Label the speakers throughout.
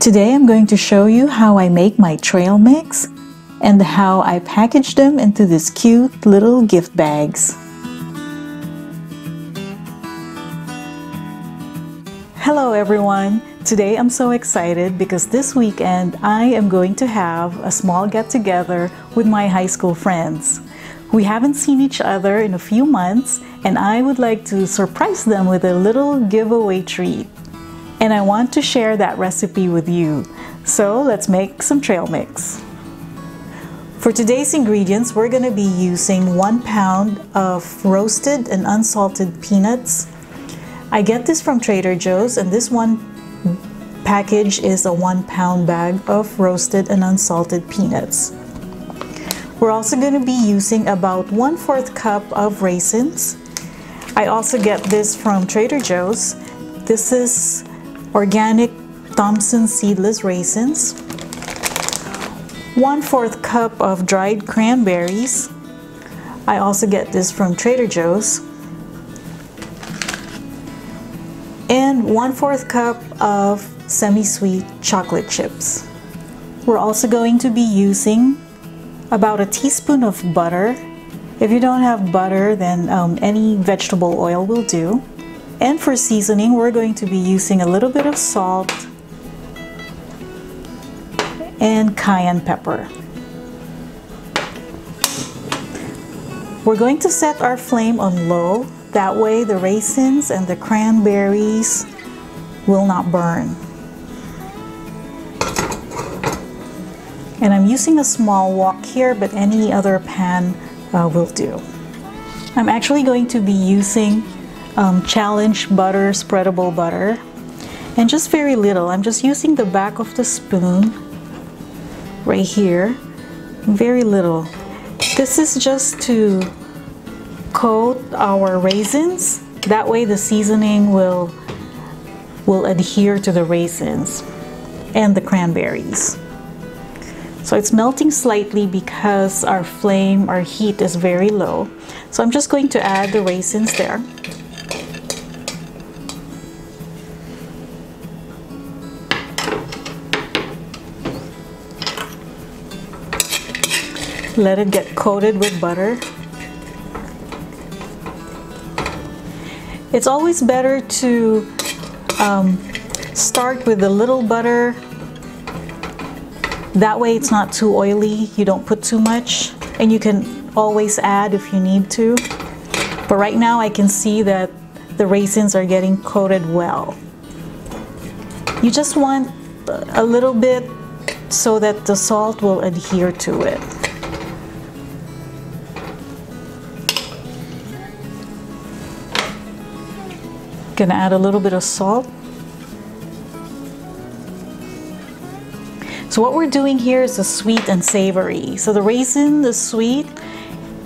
Speaker 1: Today I'm going to show you how I make my trail mix and how I package them into these cute little gift bags. Hello everyone! Today I'm so excited because this weekend I am going to have a small get-together with my high school friends. We haven't seen each other in a few months and I would like to surprise them with a little giveaway treat. And I want to share that recipe with you. So let's make some trail mix. For today's ingredients, we're going to be using one pound of roasted and unsalted peanuts. I get this from Trader Joe's and this one package is a one pound bag of roasted and unsalted peanuts. We're also going to be using about one fourth cup of raisins. I also get this from Trader Joe's. This is organic Thompson seedless raisins. One fourth cup of dried cranberries. I also get this from Trader Joe's. And one fourth cup of semi-sweet chocolate chips. We're also going to be using about a teaspoon of butter. If you don't have butter, then um, any vegetable oil will do. And for seasoning, we're going to be using a little bit of salt and cayenne pepper. We're going to set our flame on low. That way the raisins and the cranberries will not burn. And I'm using a small wok here, but any other pan uh, will do. I'm actually going to be using um, Challenge butter, spreadable butter, and just very little. I'm just using the back of the spoon right here, very little. This is just to coat our raisins. That way the seasoning will, will adhere to the raisins and the cranberries. So it's melting slightly because our flame, our heat is very low. So I'm just going to add the raisins there. Let it get coated with butter. It's always better to um, start with a little butter that way it's not too oily, you don't put too much, and you can always add if you need to. But right now I can see that the raisins are getting coated well. You just want a little bit so that the salt will adhere to it. Gonna add a little bit of salt. So what we're doing here is a sweet and savory. So the raisin is sweet,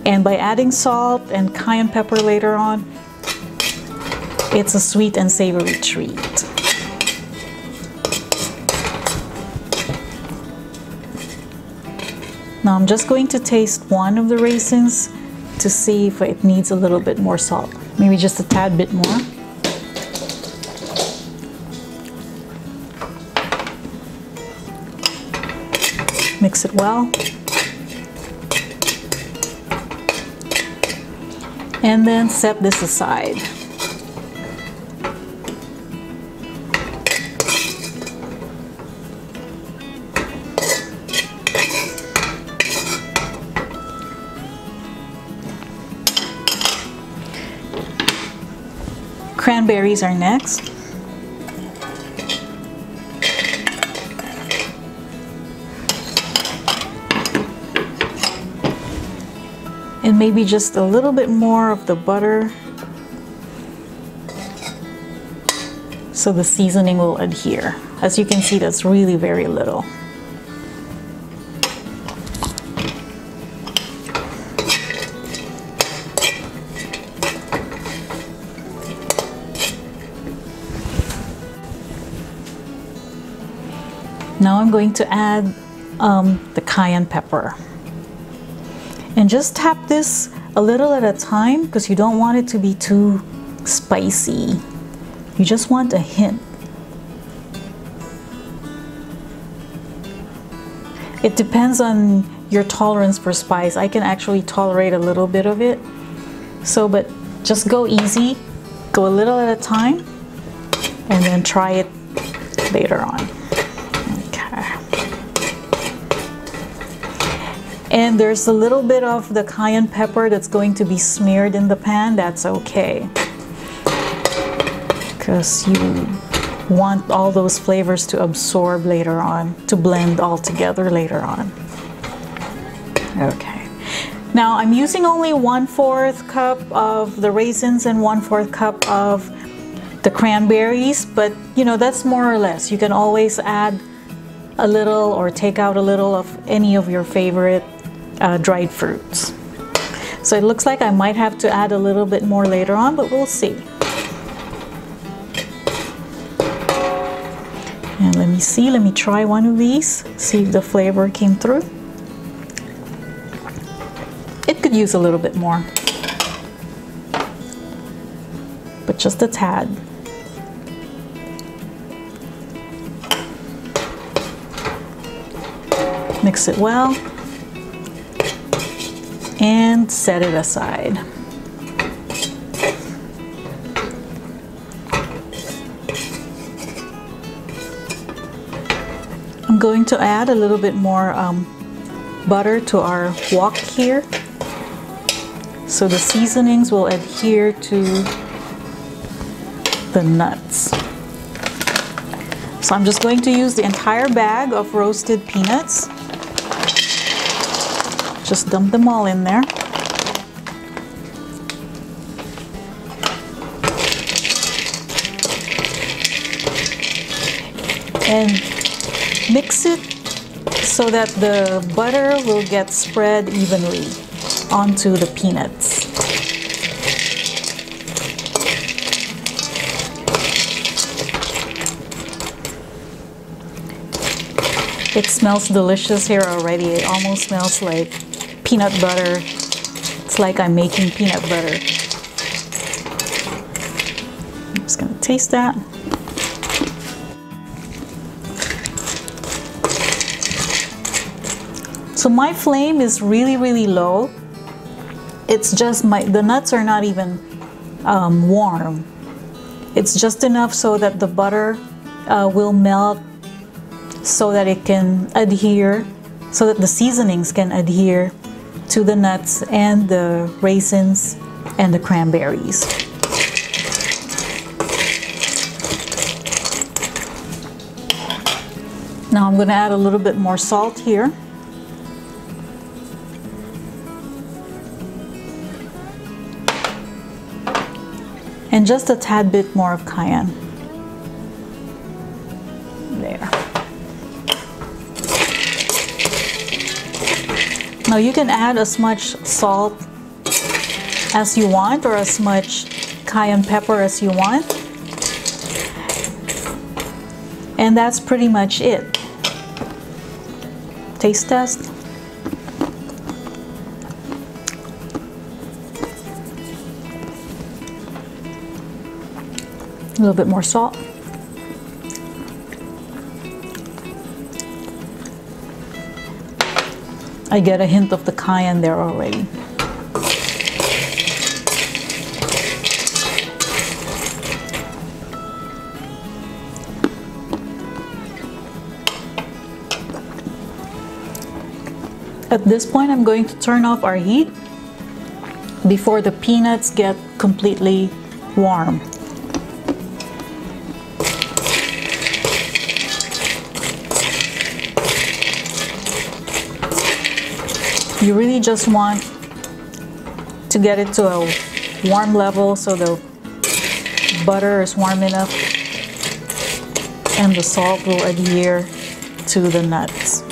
Speaker 1: and by adding salt and cayenne pepper later on, it's a sweet and savory treat. Now I'm just going to taste one of the raisins to see if it needs a little bit more salt. Maybe just a tad bit more. Mix it well. And then set this aside. Cranberries are next. And maybe just a little bit more of the butter so the seasoning will adhere. As you can see, that's really very little. Now I'm going to add um, the cayenne pepper. And just tap this a little at a time because you don't want it to be too spicy. You just want a hint. It depends on your tolerance for spice. I can actually tolerate a little bit of it. So, but just go easy, go a little at a time, and then try it later on. Okay. And there's a little bit of the cayenne pepper that's going to be smeared in the pan. That's okay. Because you want all those flavors to absorb later on, to blend all together later on. Okay. Now I'm using only one fourth cup of the raisins and one fourth cup of the cranberries, but you know, that's more or less. You can always add a little or take out a little of any of your favorite uh, dried fruits. So it looks like I might have to add a little bit more later on, but we'll see. And let me see, let me try one of these, see if the flavor came through. It could use a little bit more, but just a tad. Mix it well and set it aside. I'm going to add a little bit more um, butter to our wok here so the seasonings will adhere to the nuts. So I'm just going to use the entire bag of roasted peanuts. Just dump them all in there. And mix it so that the butter will get spread evenly onto the peanuts. It smells delicious here already. It almost smells like peanut butter. It's like I'm making peanut butter. I'm just gonna taste that. So my flame is really, really low. It's just my, the nuts are not even um, warm. It's just enough so that the butter uh, will melt so that it can adhere, so that the seasonings can adhere to the nuts and the raisins and the cranberries. Now I'm going to add a little bit more salt here. And just a tad bit more of cayenne. Now you can add as much salt as you want or as much cayenne pepper as you want. And that's pretty much it. Taste test. A little bit more salt. I get a hint of the cayenne there already. At this point, I'm going to turn off our heat before the peanuts get completely warm. You really just want to get it to a warm level so the butter is warm enough and the salt will adhere to the nuts.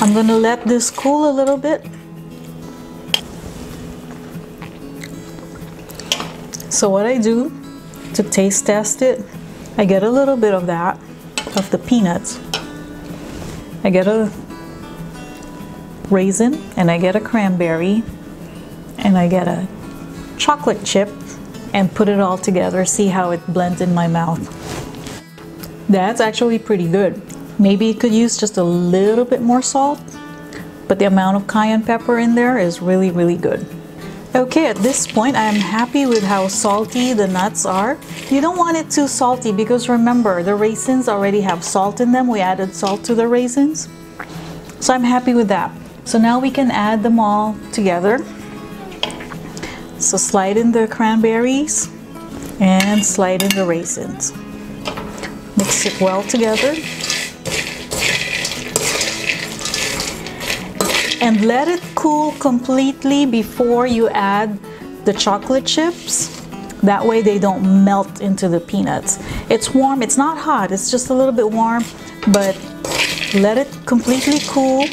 Speaker 1: I'm going to let this cool a little bit. So what I do to taste test it I get a little bit of that, of the peanuts. I get a raisin and I get a cranberry and I get a chocolate chip and put it all together, see how it blends in my mouth. That's actually pretty good. Maybe it could use just a little bit more salt, but the amount of cayenne pepper in there is really, really good. Okay, at this point, I'm happy with how salty the nuts are. You don't want it too salty because remember, the raisins already have salt in them. We added salt to the raisins. So I'm happy with that. So now we can add them all together. So slide in the cranberries and slide in the raisins. Mix it well together. And let it cool completely before you add the chocolate chips. That way they don't melt into the peanuts. It's warm, it's not hot, it's just a little bit warm, but let it completely cool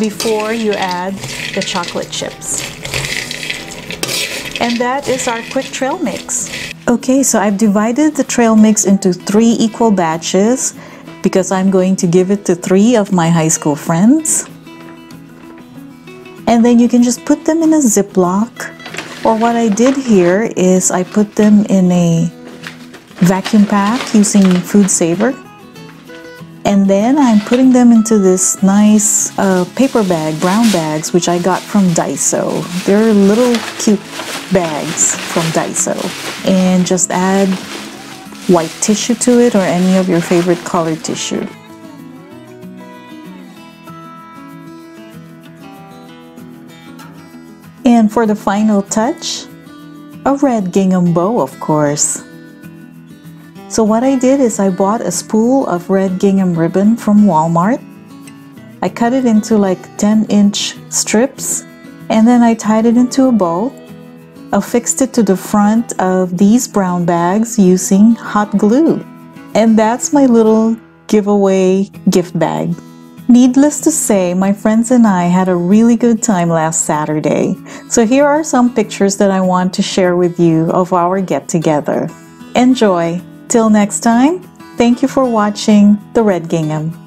Speaker 1: before you add the chocolate chips. And that is our quick trail mix. Okay, so I've divided the trail mix into three equal batches because I'm going to give it to three of my high school friends. And then you can just put them in a Ziploc. Or what I did here is I put them in a vacuum pack using Food Saver. And then I'm putting them into this nice uh, paper bag, brown bags, which I got from Daiso. They're little cute bags from Daiso. And just add white tissue to it or any of your favorite colored tissue. And for the final touch, a red gingham bow, of course. So what I did is I bought a spool of red gingham ribbon from Walmart. I cut it into like 10 inch strips and then I tied it into a bow. Affixed it to the front of these brown bags using hot glue. And that's my little giveaway gift bag. Needless to say, my friends and I had a really good time last Saturday. So here are some pictures that I want to share with you of our get together. Enjoy! Till next time, thank you for watching The Red Gingham.